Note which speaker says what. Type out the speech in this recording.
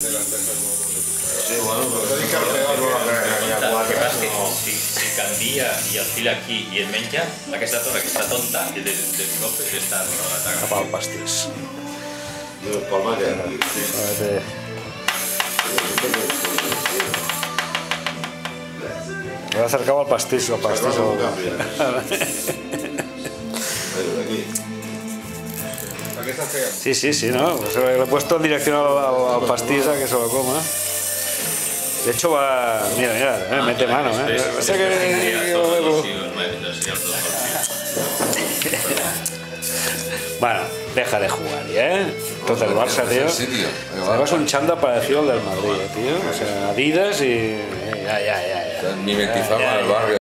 Speaker 1: Sí, bueno, però
Speaker 2: que el
Speaker 3: El que passa és que si, si canvia i el fila aquí i el menja, aquesta torre que està tonta, i de, de cop està atacant.
Speaker 4: Cap al pastís.
Speaker 1: Diu, Palma que...
Speaker 4: A veure, He acercado al pastis, al pastis.
Speaker 1: Saca un
Speaker 4: o-
Speaker 1: canvi, Aquí.
Speaker 4: Sí, sí, sí, ¿no? Pues le he puesto en dirección al, al- al pastis a que se lo coma. De hecho va... Mira, mira, eh, mete mano, ¿eh? O sea que... Bueno, deja de jugar, ¿eh? Entonces el Barça, tío...
Speaker 5: Sí, tío.
Speaker 4: Además un chanda parecido al del Madrid, eh, tío. O sea, Adidas y... Ya, ya, ya, ya.
Speaker 5: Mimetizaba
Speaker 4: Ya, ya,
Speaker 5: el barrio